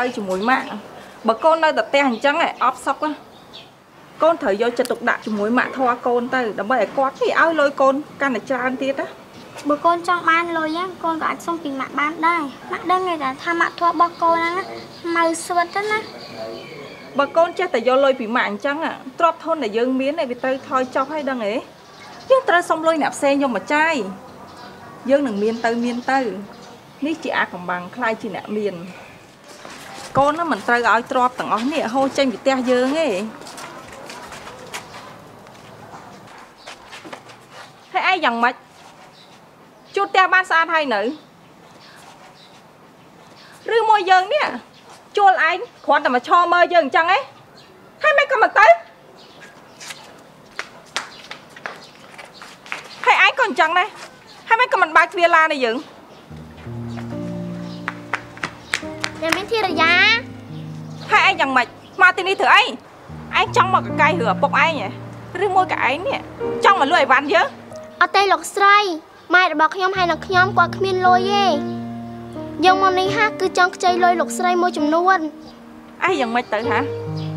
ត្រូវទៅជាមួយម៉ាក់បើកូននៅតែផ្ទះអញ្ចឹងឯងអត់សុខណាកូនត្រូវយកចិត្តទុកដាក់ជាមួយម៉ាក់ធွာកូនទៅដើម្បីឲ្យគាត់នេះឲ្យលុយកូនកាន់តែច្រើនទៀតណាបើកូនចង់បានលុយហ្នឹងកូនក៏អាចសុំពីម៉ាក់បានដែរម៉ាក់ដឹងទេថាម៉ាក់ធัวរបស់កូនហ្នឹងម៉ៅស្វិតទៅណាបើកូនចេះតែយកលុយពីម៉ាក់អញ្ចឹងទ្របធនដែលយើងមានឯងវាទៅថយចុះហើយដឹងទេយើងត្រូវសុំលុយអ្នកផ្សេងយកមកចាយយើងនឹងមានទៅមានទៅ នេះជាអាកំបាំងខ្លាយជាអ្នកមាន កូនហ្នឹងមិនត្រូវឲ្យទ្របទាំងអស់នេះហូរចេញពីផ្ទះយើងទេហើយឯងយ៉ាងម៉េចជូតផ្ទះបានស្អាតហើយនៅឬមួយយើងនេះជួលឯងគ្រាន់តែមកឈរមើលយើងអញ្ចឹងឯងហើយមិនក៏មកទៅហើយឯងក៏អញ្ចឹងដែរហើយមិនក៏មិនបើកទ្វារឡានឲ្យយើង អ្នកមានធីរយាហើយឯងយ៉ាងម៉េចមកទីនេះធ្វើអីឯងចង់មកកកាយរឿងឪពុកឯងហ៎ឬមួយក៏ឯងនេះចង់មកលួចអីវ៉ាន់យើងអត់ទេលោកស្រីម៉ែរបស់ខ្ញុំហើយនឹងខ្ញុំគាត់គ្មានលុយទេយើងមកនេះហាគឺចង់ខ្ចីលុយលោកស្រីមួយចំនួនឯងយ៉ាងម៉េចទៅហា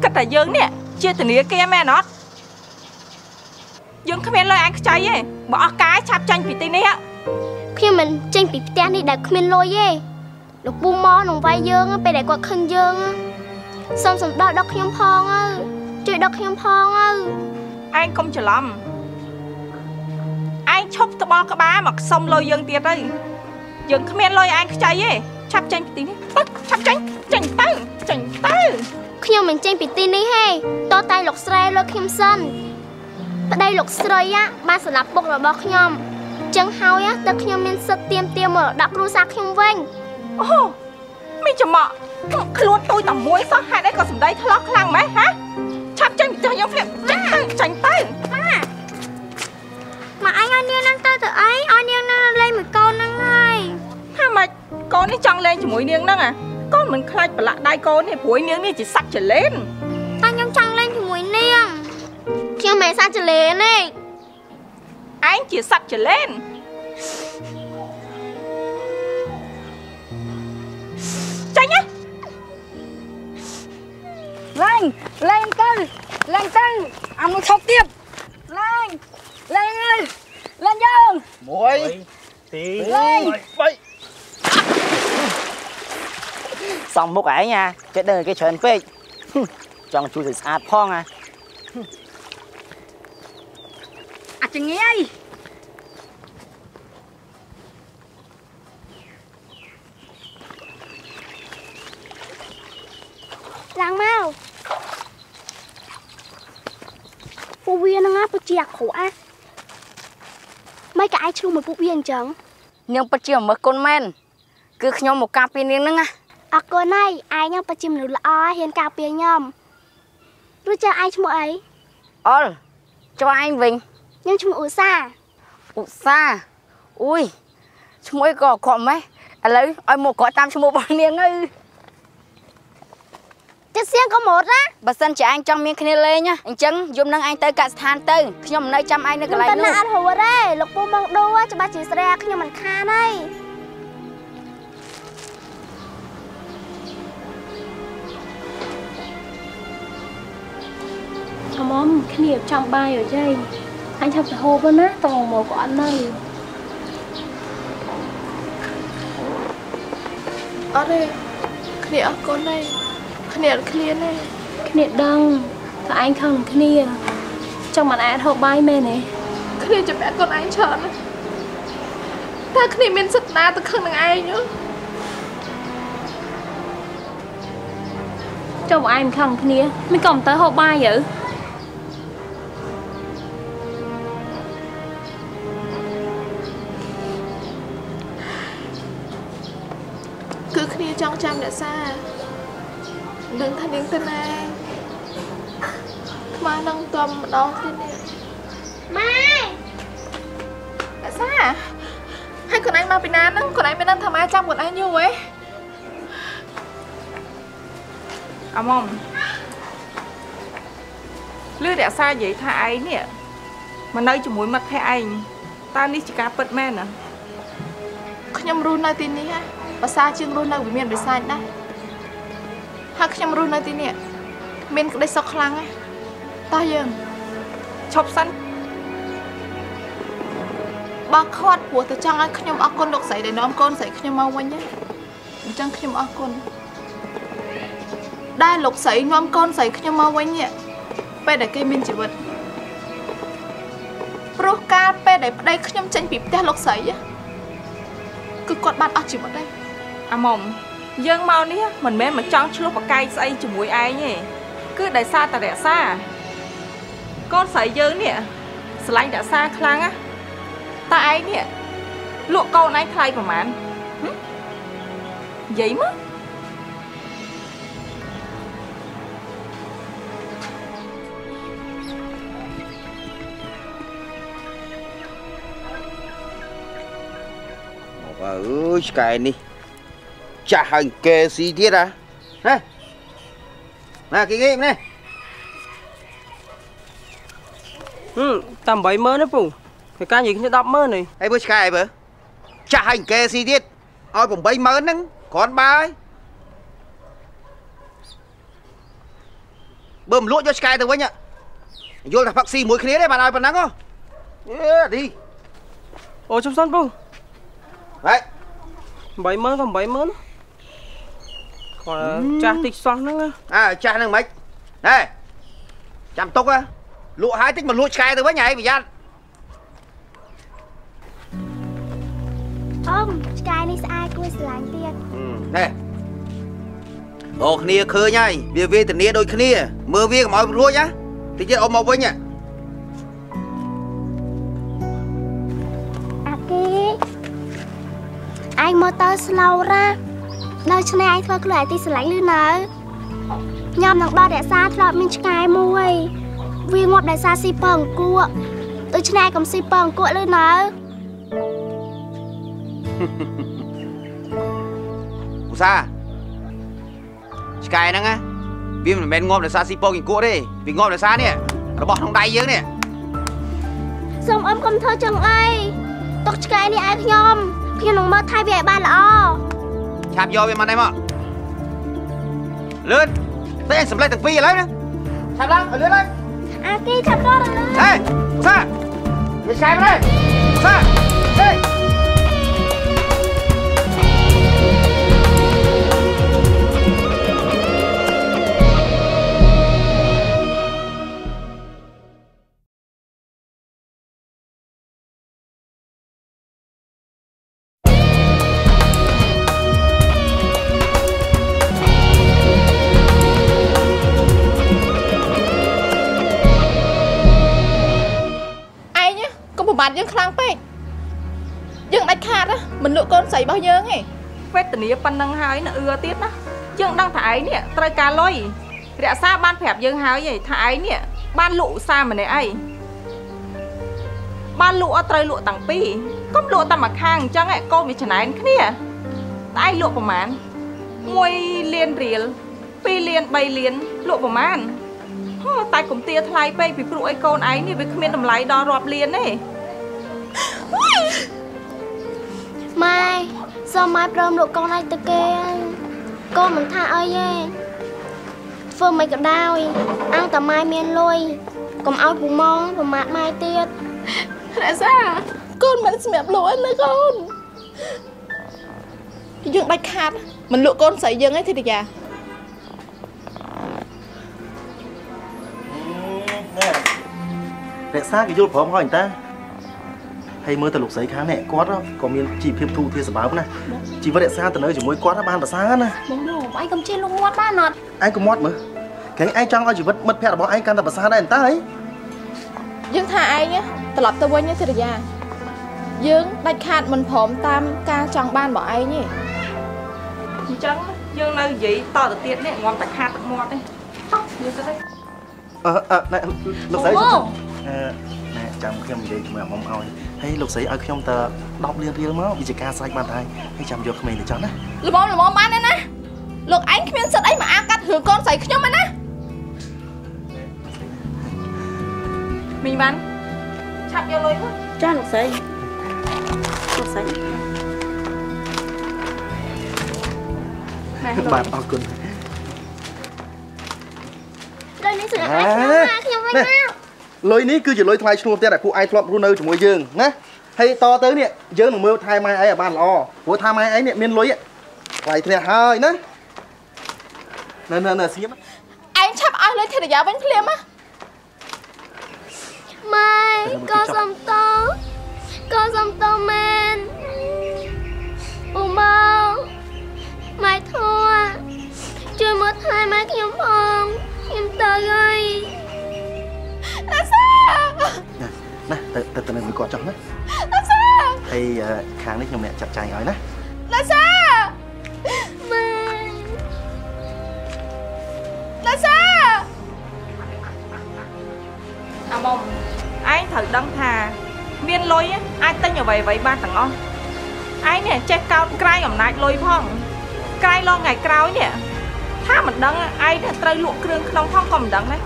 គិតតែយើងនេះជាធនាគារមែនអត់យើងគ្មានលុយឯងខ្ចីទេបើអស់កាយឆាប់ចាញ់ពីទីនេះហ៎ខ្ញុំមិនចេញពីផ្ទះនេះដែលគ្មានលុយទេ លោកពូម៉នឹងវាយយើងពេលដែលគាត់ខឹងយើងសុំសំដៅដល់ខ្ញុំផងទៅជួយដល់ខ្ញុំផងទៅឯងកុំច្រឡំឯងឈប់ត្បល់ក្បាលមកសុំលុយយើងទៀតទៅយើងគ្មានលុយឯងខ្ចីទេឆាប់ចេញពីទីនេះទៅឆាប់ចេញចេញទៅចេញទៅខ្ញុំមិនចេញពីទីនេះទេតតែលោកស្រីលើខ្ញុំសិនប្តីលោកស្រី á បានស្លាប់ពុករបស់ខ្ញុំចឹងហើយ á តើខ្ញុំមានសិទ្ធិទៀមទាមមរតកគ្រួសារខ្ញុំវិញ អូមានចំក់ខ្លួនទួយតែមួយសោះហេតុអីក៏សម្ដីថ្លោះខ្លាំងម៉េះហាឆាប់ចេញពីផ្ទះយើងភ្លាមចេញទៅចេញទៅមកអញឲ្យនាងនឹងទៅទៅអីឲ្យនាងនឹងលេងមួយកូនហ្នឹងហើយថាម៉េចកូននេះចង់លេងជាមួយនាងហ្នឹងអាកូនមិនខ្លាចប្រឡាក់ដៃកូនទេព្រោះនាងនេះជាសាច់ចលែនតែខ្ញុំចង់លេងជាមួយនាងខ្ញុំមិនសាច់ចលេនទេឯងជាសាច់ចលែន ចេញណាឡើងឡើងទៅឡើងទៅអាមួយថប់ទៀតឡើងឡើងហើយឡើងយើងមួយទីលេងបីសំមុខឯងណាចេះដឹងឲ្យគេច្រើនពេកហឹមចង់ជួយឲ្យស្អាតផងណាអាចងាយ ឡើងមកពួកវាហ្នឹងណាប្រជាអាក្រក់អាមិនក៏ឯងឆ្លុះមួយពួកវាអញ្ចឹងនាងពិតជាមើលគុណមែនគឺខ្ញុំមកការពារនាងហ្នឹងណាអរគុណហើយឯងហ្នឹងពិតជាមនុស្សល្អហ៊ានការពារខ្ញុំឬចាឯងឈ្មោះអីអល់ចុះឯងវិញខ្ញុំឈ្មោះឧស្សាហ៍ឧស្សាហ៍អុយឈ្មោះអីក៏អក្រក់ម៉េះឥឡូវឲ្យមកក្រក់តាមឈ្មោះរបស់នាងទៅ ចិត្តសៀងក៏មកណាបើសិនជាឯងចង់មានគ្នាលេងណាអញ្ចឹងយំនឹងឯងទៅកសិដ្ឋានទៅខ្ញុំមិននៅចាំឯងនៅកខ្ញុំន្លែងទៅនោះណាអត់រួចទេលោកពូមកដូរច្បាស់ជាស្រីខ្ញុំមិនខានហើយអមមគ្នាចាំបាយអើយអញឆាប់ទៅហូបណាតោះមកក៏អត់នៅអត់ទេគ្នាអត់កូនទេ គ្នាអត់ឃ្លានទេគ្នាដឹងថាឯងខឹងនឹងគ្នាចង់មិនអាចហូបបាយមែនទេគ្នាជំពាក់កូនឯងច្រើនណាស់តើគ្នាមានសិទ្ធិណាទៅខឹងនឹងឯងហ៎ចុះបងឯងមិនខឹងនឹងគ្នាមិនក៏មិនទៅហូបបាយយើគឺគ្នាចង់ចាំរក្សា ដឹងថានាងទៅណាខ្មៅនឹងតំម្ដងទៀតនេះម៉ែរក្សាហើយកូនឯងមកពីណាហ្នឹងកូនឯងមិនដឹងថាម៉ែចាំកូនឯងយូរហ៎អមមលឺរក្សានិយាយថាឯងនេះមកនៅជាមួយមិត្តភក្តិឯងតើនេះជាការពិតមែនណាខ្ញុំរស់នៅទីនេះហ៎ភាសាជាងរស់នៅវិមានបិសាចណាស់ ហើយខ្ញុំរស់នៅទីនេះមានក្តីសុខខ្លាំងណាស់តោះយើងឈប់សិនបើខាត់ព្រោះតែចង់ឲ្យខ្ញុំអរគុណលោកស្រីដែលនាំកូនស្រីខ្ញុំមកវិញណាអញ្ចឹងខ្ញុំអរគុណដែលលោកស្រីនាំកូនស្រីខ្ញុំមកវិញនេះពេលដែលគេមានជីវិតព្រោះកាលពេលដែលប្តីខ្ញុំចេញពីផ្ទះលោកស្រីណាគឺគាត់បានអស់ជីវិតហើយអាមុំ យើងមកនេះមិនមែនមកចង់ឆ្លោះប្រកែកស្អីជាមួយឯងទេគឺដោយសារតែរក្សាកូនស្រីយើងនេះស្រឡាញ់រក្សាខ្លាំងណាតែឯងនេះលក់កូនឯងថ្លៃប្រហែលហឹមនិយាយមកមកអើយឆ្កែនេះ ចាស់ហើយកែស៊ីទៀតហ៎ហ៎ណាគេគេនេះហឹមតាម80000ទេពូគេកានិយាយគ្នា100,000នេះអីមើលឆ្កែអីមើលចាស់ហើយកែស៊ីទៀតឲ្យ80000ហ្នឹងគ្រាន់បើហើយបើមិនលក់យកឆ្កែទៅវិញហ៎យល់ ចាស់តិចសោះហ្នឹងណាអើចាស់ហ្នឹងមិនហេចាំទុកហ៎លក់ហើយតិចមកលក់ឆ្កែទៅវិញហើយប្រយ័ត្នអ៊ំឆ្កែនេះស្អាតគួរស្រឡាញ់ទៀតណែអូគ្នាឃើញហើយវាវេទនាដូចគ្នា មើលវាកុំឲ្យរួចណាតិចទៀតអ៊ំមកវិញហ៎អាគីឯងមកទៅស្លូរ៉ា នៅឆ្នេះឯងធ្វើខ្លួនឯងទីស្រឡាញ់ឬនៅញ៉ាំនឹងដល់រក្សាធ្លាប់មានឆ្កែមួយវាងាប់ដោយសារស៊ីពងអង្គក់ដូច្នេះឯងកុំស៊ីពងអង្គក់ឬនៅឧស្សាហ៍ឆ្កែហ្នឹងណាវាមិនមែនងាប់ដោយសារស៊ីពងគីគក់ទេវាងាប់ដោយសារនេះរបស់ក្នុងដៃយើងនេះសូមអ៊ំកុំធ្វើចឹងអីទុកឆ្កែនេះឲ្យខ្ញុំខ្ញុំនឹងមើលថែវាឲ្យបានល្អ ឆាប់យកវាមក đây មកលឿនតែសម្លេចទាំងពីរឥឡូវណាឆាប់ឡើងឲ្យលឿនឡើងអាគីចាប់រត់ទៅលើហេឧស្សាហ៍វាឆ្កែមក đây ឧស្សាហ៍ រីរបស់យើងទេវេទនាប៉ុណ្ណឹងហើយនៅអឺទៀតណាយើងដឹងថាឯងនេះត្រូវការលុយរក្សាបានប្រាប់យើងហើយឯងថាឯងនេះបានលក់ឧស្សាហ៍ម្នាក់អីបានលក់អត់ត្រូវលក់តាំងពីរកុំលក់តែមួយខាងអញ្ចឹងឯងកូនវាច្នៃគ្នាតែឯងលក់ប្រហែល1លានរៀល2លាន3លានលក់ប្រហែលហ៎តែកុំទាថ្លៃពេកពីព្រោះអីកូនឯងនេះវាគ្មានតម្លៃដល់រាប់លានទេ ម៉ែសូមម៉ែព្រមលក់កូនឲ្យទៅគេហើយកូនមិនថាអីទេធ្វើមិនក៏ដោយអង្គតែម៉ែមានលុយកុំឲ្យពូម៉ងប្រមាថម៉ែទៀតរក្សាកូនមិនសម្រាប់លក់ឯណាកូនយើងដាច់ខាតមិនលក់កូនស្រីយើងទេធីតាយារក្សាគេយល់ព្រមហើយតា ហើយមើលទៅលោកស្រីខាងនេះគាត់ក៏មានជីវភាពទូធាសម្បើមណាជីវិតរក្សាទៅនៅជាមួយគាត់បានប្រសើរណាបងលោកឯងកុំជិះលងមាត់បានអត់ឯងក៏មាត់មើលគេឯងចង់ឲ្យជីវិតមិត្តភក្តិរបស់ឯងកាន់តែប្រសើរដែរតាអីយើងថាឯងណាត្រឡប់ទៅវិញណាធីតាយាយើងដាច់ខាតមិនព្រមតាមការចង់បានរបស់ឯងទេអញ្ចឹងយើងនៅនិយាយតទៅទៀតនេះងាប់តែខាតទឹកមាត់ទេតោះយើងទៅទេអឺអឺណែលោកស្រីអឺណែចាំខ្ញុំនិយាយជាមួយអាមុំឲ្យ ហើយលោកស្រីឲ្យខ្ញុំទៅ10លានរៀលមកវិជាការស្រេចបានហើយហើយចាំយកក្មេងទៅចោះណាល្មមល្មមបានទេណាលោកឯងគ្មានសិទ្ធអីមកអាកាត់រឿងកូនស្រីខ្ញុំទេណាមីងបានឆាប់យកលុយមកចាលោកស្រីលោកស្រីណែបាទអរគុណខ្ញុំវិញមក លុយនេះគឺជាលុយថ្លៃឈ្នួលផ្ទះដែលពួកឯងធ្លាប់រស់នៅជាមួយយើងណាហើយតទៅនេះយើងនឹងមើលថែម៉ែឯងឲ្យបានល្អព្រោះថាម៉ែឯងនេះមានលុយថ្លៃធ្នះហើយណានៅនៅនៅសៀមឯងឆាប់ឲ្យលុយធិរយាវិញភ្លាមណាម៉ែក៏សំតោក៏សំតោមែនអ៊ូមកម៉ែធัวជួយមកថែម៉ែខ្ញុំផងខ្ញុំទៅហើយ តាសាណាទៅទៅទៅនៅមួយគាត់ចុះណាតាសាហើយអឺខាងនេះខ្ញុំអ្នកចាត់ចែងឲ្យណាតាសាម៉ែតាសាអាមុំឯងត្រូវដឹងថាមានលុយអាចទិញអ្វីអ្វីបានទាំងអស់ឯងនេះចេះកោតក្រែងអំណាចលុយផងក្រែងលងថ្ងៃក្រោយនេះថាមិនដឹងឯងនេះត្រូវលក់គ្រឿងក្នុងផងក៏មិនដឹងដែរ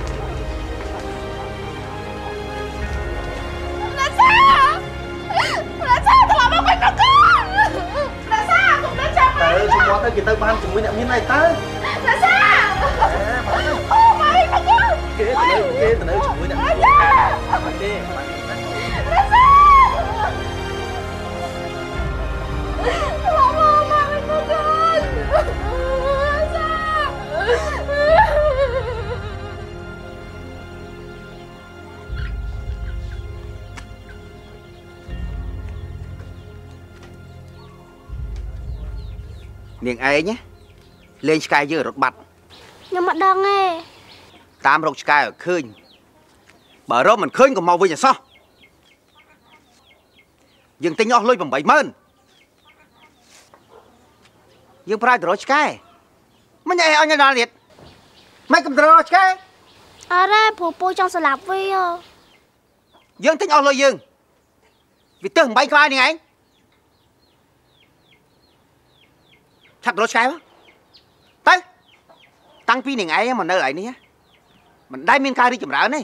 គេទៅបានជាមួយអ្នកមានឯតើតាសាអូម៉ៃទៅកូនគេទៅនៅគេទៅនៅជាមួយអ្នកមានទេតា នាងឯងណាលេងឆ្កែយើងរត់បាត់ខ្ញុំមិនដឹងទេតាមរកឆ្កែឲ្យឃើញបើរកមិនឃើញក៏មកវិញអសោះយើងទិញអស់លុយ80000យើងប្រាយទៅរកឆ្កែមិនឯងអញដល់ទៀតមិនកំត្ររកឆ្កែអរ៉េព្រោះពូចង់ស្លាប់វាហ៎យើងទិញអស់លុយយើងវាទើស8ក្បាលនេះឯង ឆាប់ទៅរកឆ្កែមកទៅតាំងពីនាងឯងមកនៅឯនេះមិនដែលមានការរីកចម្រើនទេ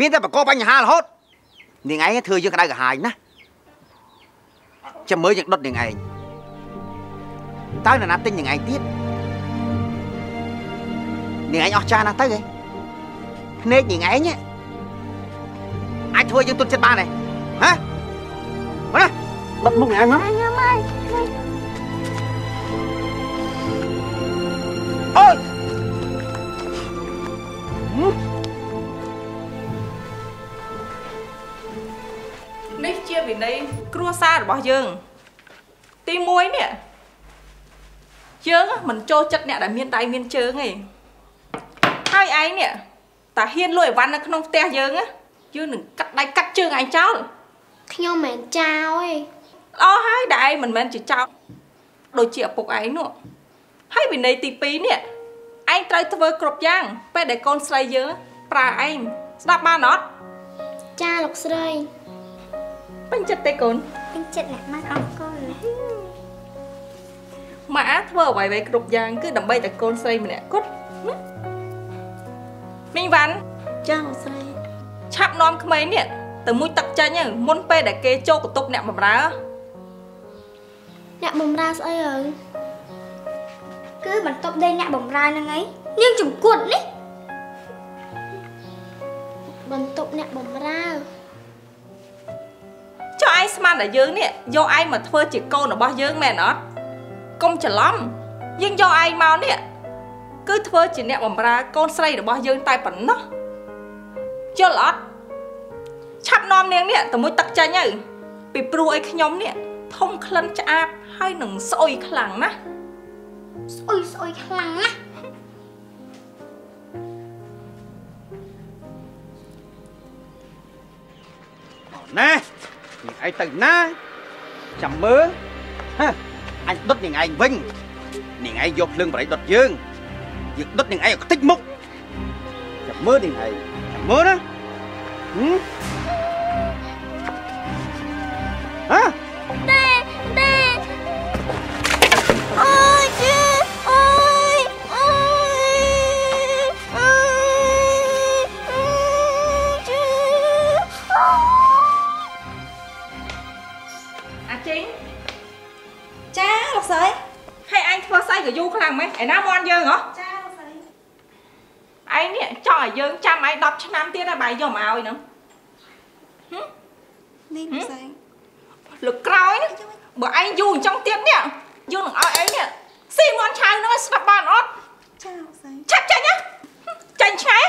មានតែបកកបញ្ហារហូតនាងឯងធ្វើយើងក្តៅក្រហាយណាចាំមើលយើងដុតនាងឯងតើនរណាទិញនាងឯងទៀតនាងឯងអស់ចាស់ណាស់ទៅហ៎ភ្នែកនាងឯងអាចធ្វើយើងទុនចិត្តបានទេហ៎មកណាដុតមុខនាងឯងមកខ្ញុំហើ អូយនេះជាវិន័យគ្រួសាររបស់យើង ទី1នេះយើងមិនចូលចិត្តអ្នកដែលមានដៃមានជើងទេហើយឯងនេះតាហ៊ានលួចអីវ៉ាន់នៅក្នុងផ្ទះយើងណាយើងនឹងកាត់ដៃកាត់ជើងឯងចោលខ្ញុំមិនមែនចោលទេល្អហើយដែលឯងមិនមែនជាចោលដូចជាឪពុកឯងនោះ ហើយវិន័យទី2នេះឯងត្រូវធ្វើគ្រប់យ៉ាងពេលដែលកូនស្រីយើងប្រើឯងស្ដាប់បានអត់ចាលោកស្រីពេញចិត្តទេកូនពេញចិត្តអ្នកម៉ាក់អរគុណម៉ាក់ធ្វើអ្វីៗគ្រប់យ៉ាង គឺដើម្បីតែកូនស្រីម្នាក់គត់ណាមីងវ៉ាន់ចាលោកស្រីឆាប់នាំក្មេងនេះទៅមួយទឹកចាញ់ហ្នឹងមុនពេលដែលគេចូលកន្ទប់អ្នកបម្រើអ្នកបំរើស្អីហើយ គឺបន្ទប់ដេកអ្នកបំរើហ្នឹងឯងនាងជំគត់នេះបន្ទប់អ្នកបំរើចុះឯងស្មានតែយើងនេះយកឯងមកធ្វើជាកូនរបស់យើងមែនអត់កុំច្រឡំយើងយកឯងមកនេះគឺធ្វើជាអ្នកបម្រើកូនស្រីរបស់យើងតែប៉ុណ្ណោះយល់អត់ឆាប់នាំនាងនេះទៅមួយទឹកចាញ់ទៅពីព្រោះអីខ្ញុំនេះធំក្លិនឆ្អាបហើយនឹងស្អុយខ្លាំងណាស់ ស្អុយស្អុយខ្លាំងណាស់ណែនាងឯងទៅណាចាំមើលហ៎អញដុតនាងឯងវិញនាងឯងយកភ្លើងបរិយដុតយើងយើងដុតនាងឯងឲ្យខ្ទេចមុខចាំមើលនាងឯងចាំមើលណាហឹ យឯងធ្វើស្អីក៏យូរខ្លាំងម៉េចឯណាមន់យើងហ៎ចាលោកស្រីឯងនេះចង់ឲ្យយើងចាំឯ10ឆ្នាំទៀតហើយបាយយកមកឲ្យហ្នឹងនេះលោកស្រីលើកក្រោយនេះបើឯងយូរអញ្ចឹងទៀតនេះយើងនឹងឲ្យឯងនេះស៊ីមន់ឆៅហ្នឹងឲ្យស្ដាប់បានអត់ចាលោកស្រីឆាប់ចាញ់ណាចាញ់ឆ្ងាយ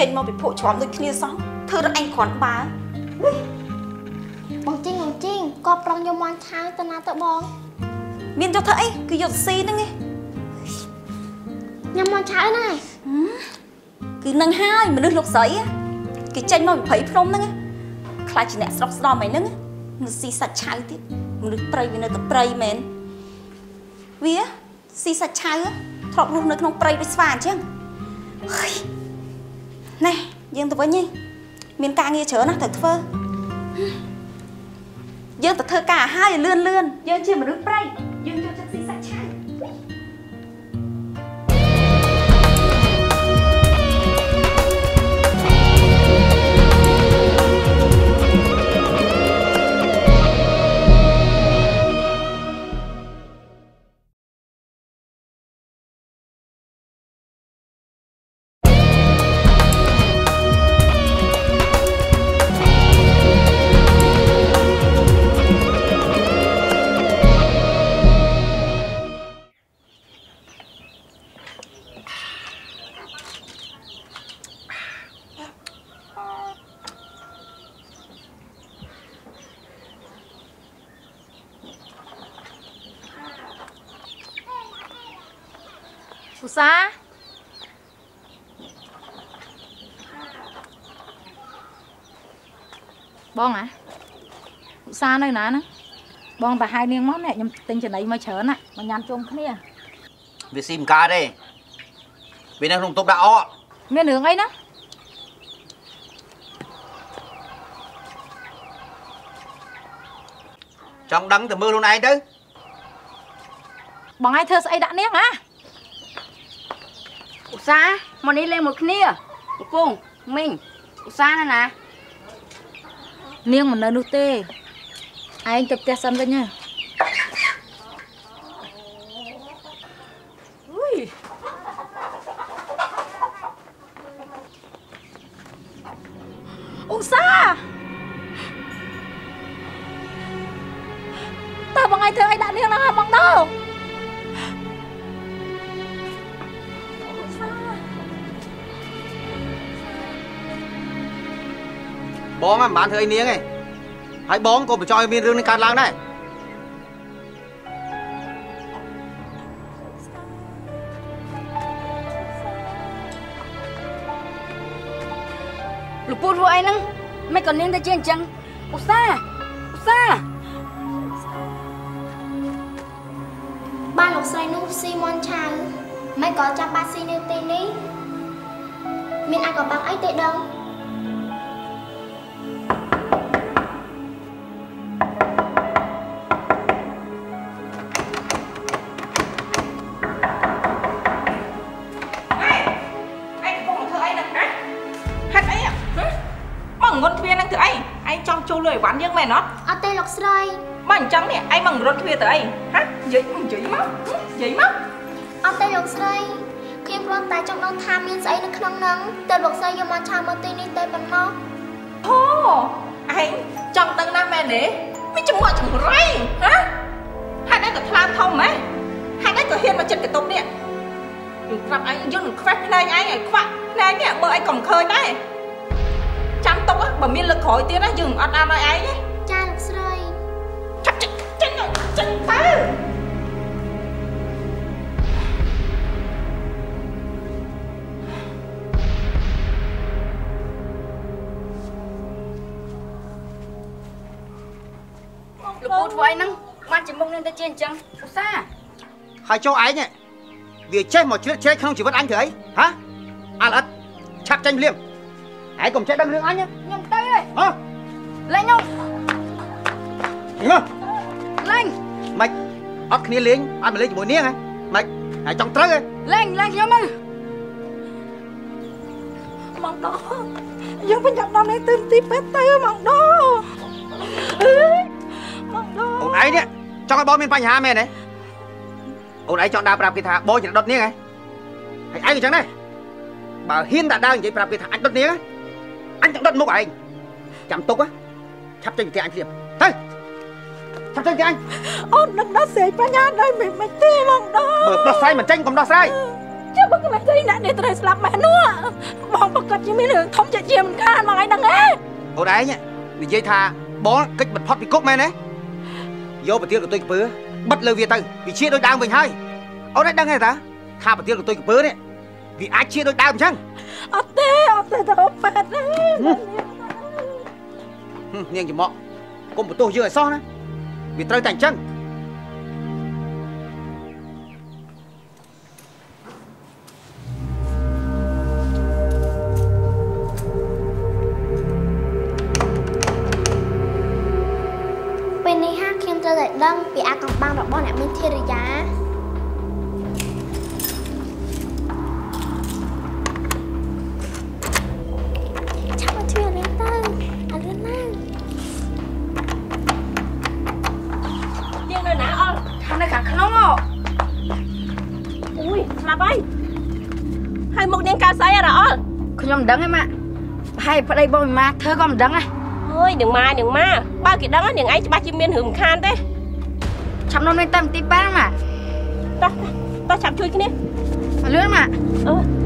ចេញមកពីភក់ច្រំដូចគ្នាសោះធ្វើរត់ឯងគ្រាន់បើបងជីងបងជីងគាត់ប្រងយកមាន់ឆៅទៅណាទៅបង មានយកធ្វើអីគឺយកទៅស៊ីហ្នឹងឯងញ៉ាំមាន់ឆៅណាគឺនឹងហើយមនុស្សលោកស្រីគេចេញមកពីព្រៃភ្នំហ្នឹងខ្លាចជាអ្នកស្រុកស្ដំអីហ្នឹងនឹងស៊ីសាច់ឆៅទៀតមនុស្សព្រៃវានៅតែព្រៃមែនវាស៊ីសាច់ឆៅធ្លាប់រស់នៅក្នុងព្រៃដូចស្វាអញ្ចឹងហើយ ណែយើងទៅវិញហីមានការងារច្រើនណាស់ត្រូវធ្វើយើងទៅធ្វើការឲ្យហើយលឿនលឿនយើងជាមនុស្សព្រៃយើងចូល ស្សាហ៍បងអាឧស្សាហ៍នៅណាហ្នឹងបងទៅហៅនាងមកនេះខ្ញុំទិញចំណីមកច្រើនណាមកញ៉ាំជុំគ្នាវាស៊ីមិនកើតទេវានៅក្នុងតុបដាក់អកមានរឿងអីណាចង់ដឹងទៅមើលខ្លួនឯងទៅបងឯងធ្វើស្អីដាក់នាងហ៎ ឧស្សាហ៍មកនេះលេងមួយគ្នាកំពុងមីងឧស្សាហ៍ណាណានាងមិននៅនោះទេឯងទៅផ្ទះសិនវិញហ៎ មិនបានធ្វើអីនាងទេហើយបងក៏បញ្ចោយមានរឿងនេះកើតឡើងដែរលោកពូធ្វើអីហ្នឹងមិនក៏នាងទៅជាអញ្ចឹងឧស្សាហ៍ឧស្សាហ៍បានលោកស្រីនោះស៊ីមាន់ឆៅមិនក៏ចាំបាច់ស៊ីនៅទីនេះមានអាចក៏បាំងអីទេដឹងឯង អញ្ចឹងនេះឯងមករត់ទ្វារទៅអីហ៎និយាយនិយាយមកនិយាយមកអត់ទេលោកស្រីខ្ញុំគ្រាន់តែចង់ដឹងថាមានស្អីនៅក្នុងហ្នឹងទើបលោកស្រីយកមកឆៅមកទីនេះតែប៉ុណ្ណោះអូឯងចង់ដឹងណាស់មែនទេមិនចំមកចង្រៃហ៎ហេតុអីក៏ថ្លាធំហ៎ហេតុអីក៏ហ៊ានមកចិត្តកតុបនេះយើងប្រាប់ឯងយើងនឹងខ្វេះភ្នែកឯងឲ្យខ្វាក់ភ្នែកនេះបើឯងក៏មិនឃើញដែរចាំទុកហ៎បើមានលើកក្រោយទៀតណាយើងអត់អានឲ្យឯងទេចាលោកស្រីចាក់ចេញចេញ ចេញទៅលោកពូធ្វើអីហ្នឹងបានជាមុខនាងទៅជាអញ្ចឹងឧស្សាហ៍ហើយចុះឯងហ៎វាចេះមកជ្រៀតជ្រែកក្នុងជីវិតអញធ្វើអីហ៎អល់អត់ឆាប់ចេញភ្លាមឯងកុំចេះដឹងរឿងអញណាខ្ញុំទៅហើយហ៎លេងខ្ញុំមកលេង មិនអត់គ្នាលេងអត់មកលេងជាមួយនាងហ៎មិនហើយចង់ត្រូវហ៎លេងលេងខ្ញុំទៅមកដល់យើងបញ្ចប់ដល់នេះទៅទីពេទ្យទៅម៉ងដូអើយម៉ងដូអូនឯងនេះចង់ឲ្យបងមានបញ្ហាមែនទេអូនឯងចង់ដើរប្រាប់គេថាបងចង់ដុតនាងហ៎ហើយឯងក៏ចឹងដែរបើហ៊ានតែដើរនិយាយប្រាប់គេថាអញដុតនាងហ៎អញចង់ដុតមុខឯងចាំទុកហ៎ឆាប់ចេញពីផ្ទះអញភ្លាមទៅ ឆាប់ចេញពីអញអូននឹងដោះស្រាយបញ្ហាដោយមិនមិនទេម៉ងដូបើដោះស្រាយមិនចេញកុំដោះស្រាយចាំបើក្មេងស្រីណាក់នេះត្រូវស្លាប់ម៉ែនោះបងប្រកាសជាមានរឿងធំជាជាមិនខានមកឯហ្នឹងឯងអូនឯងនិយាយថាបងកិច្ចបំផុតពីគុកមែនទេយកប្រទាលកន្ទុយកពើបិទលើវាទៅវាជាដូចដើមវិញហើយអូនឯងដឹងទេតាថាប្រទាលកន្ទុយកពើនេះវាអាចជាដូចដើមអញ្ចឹងអត់ទេអត់ទេទៅប៉ែតទេហឹមនាងចំមកកុំបន្ទោសយើងឲ្យសោះណា វាត្រូវតែអញ្ចឹង នៅខាងក្នុងហ៎អូយស្លាប់ហើយហើយមុខនាងកើតស្អីអរអល់ខ្ញុំមិនដឹងទេម៉ាក់ប្រហែលប្តីបងម៉ាក់ធ្វើក៏មិនដឹងដែរអើយនាងម៉ានាងម៉ាបើគេដឹងនាងឯងច្បាស់ជាមានរឿងខានទេឆាប់នាំនេះទៅមន្ទីរប៉ាម៉ាក់តោះតោះចាប់ជួយគ្នាលឿនម៉ាក់អឺ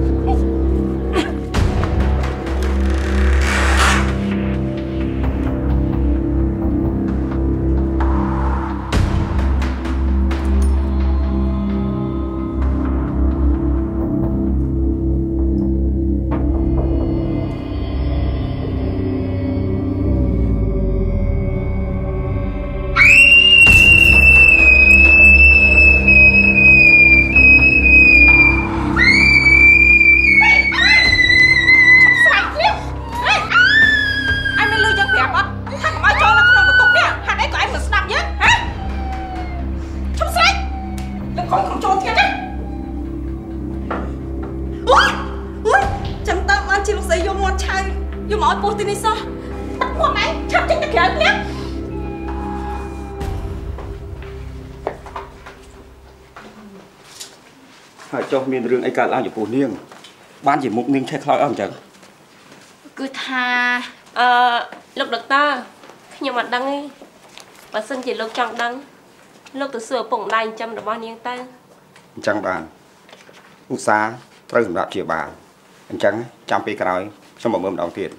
កើតឡើងចំពោះនាង បានជាមុខនាងឆេះខ្លោចអស់អញ្ចឹងគឺថាអឺលោកដុកទ័រខ្ញុំអត់ដឹងទេបើសិនជាលោកចង់ដឹង លោកទៅសួរឪពុកម្ដាយចិញ្ចឹមរបស់នាងទៅអញ្ចឹងបានឧស្សាហ៍ត្រូវសម្រាប់ជាបាលអញ្ចឹងចាំពេលក្រោយខ្ញុំមកមើលម្ដងទៀត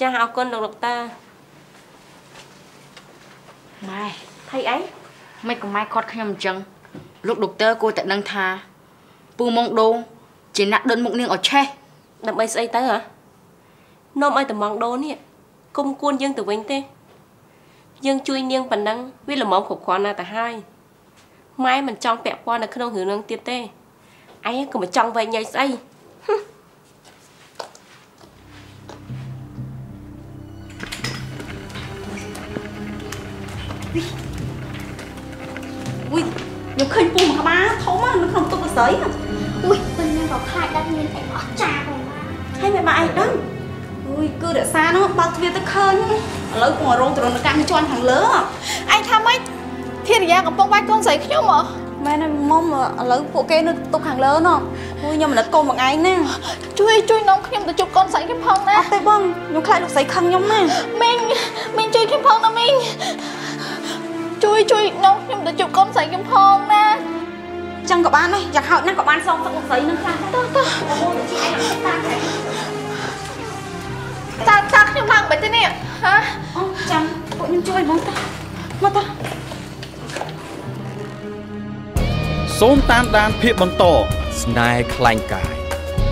ចាស់អរគុណលោកដុកទ័រម៉ែថៃអីមិនក៏ម៉ែគាត់ខ្ញុំអញ្ចឹងលោកដុកទ័រគួរតែដឹងថា ពូម៉ងដូងជាអ្នកដុតមុខនាងឲ្យឆេះដើម្បីស្អីទៅហ៎នាំឲ្យតំងដូននេះគុំគួនយើងទៅវិញទេ យើងជួយនាងប៉ុណ្ណឹងវាល្មមគ្រប់គ្រាន់ណាស់ទៅហើយម៉ែមិនចង់ពាក់ព័ន្ធនៅក្នុងរឿងនឹងទៀតទេឯងក៏មិនចង់វែងញ៉ៃស្អីอุ้ยខ្ញុំឃើញពូមួយក្បាលធំណាស់នៅក្នុងទុកស្រីអុយពេលនេះ ក៏ខ្លាចដល់មានអីអស់ចាផងណាហើយមិនបានឯងដឹងអុយគឺរក្សានោះបើកទ្វារទៅឃើញឥឡូវពងរងទរណកម្មជន់ខាងលើឯងថាម៉េចធារិយាកំពុងវាយកូនស្រីខ្ញុំហ៎មែនហើយមុំឥឡូវពួកគេនៅទុកខាងលើនោះអុយខ្ញុំមិននឹកកូនមួយឯងណាជួយជួយនាំខ្ញុំទៅជួបកូនស្រីខ្ញុំផងណាអត់ទេបងខ្ញុំខ្លាចលោកស្រីខឹងខ្ញុំណាមីងមីងជួយខ្ញុំផងណាមីងជួយជួយនាំខ្ញុំទៅជួបកូនស្រីខ្ញុំផងណា ចឹងក៏បានដែរយ៉ាងហោចណាស់ក៏បានសងទឹកលោកស្រីនឹងខ្លះដែរតោះតើតើខ្ញុំឡើងមិនទេនេះហ៎អូចាំពួកខ្ញុំជួយបងតាមកតាសូមតាមដានភាពបន្តស្នេហ៍ខ្លាញ់កាយ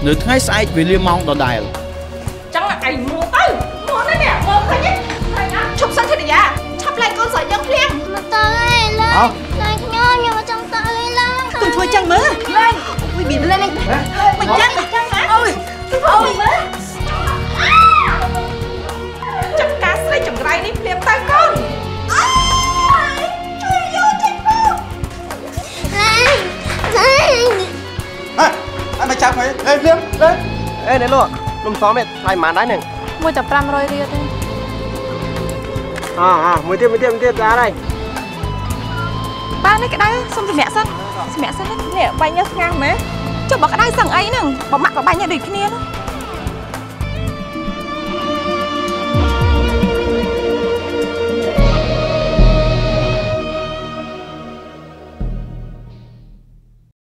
នៅថ្ងៃស្អែកវេលាម៉ោងដដែលចឹងឯងមកទៅមកនេះនេះមកឃើញទេហើយណាឈប់សិនធារិយាឆាប់លែងកូនស្រីយើងភ្លាមមកទៅឯងឡើយឡើយ ឡើយកុំធ្វើចឹងមើលលេងអុយប៊ីលេងលេងមិនចឹងចឹងណាអុយអុយមើលចាប់ការស្រីចង្រៃនេះភ្លាមទៅកូនជួយយកចេញមកឡើយឡើយហេអត់មកចាប់ហីលេភ្លាមលេអេនេះលោកនំសមឯងថ្លៃប៉ុន្មានដែរនឹងមមួយតែ500រៀលទេអអមួយទៀតមួយទៀតមួយទៀតស្អាតហើយបាននេះក្តៅសុំសម្រាប់សិន សម្រាប់សិននេះបាញ់ញ៉ាំស្ងាស់មែនចុះបើក្តៅសឹងអីហ្នឹងបើម៉ាក់ក៏បាញ់ញ៉ាំដូចគ្នាហ្នឹង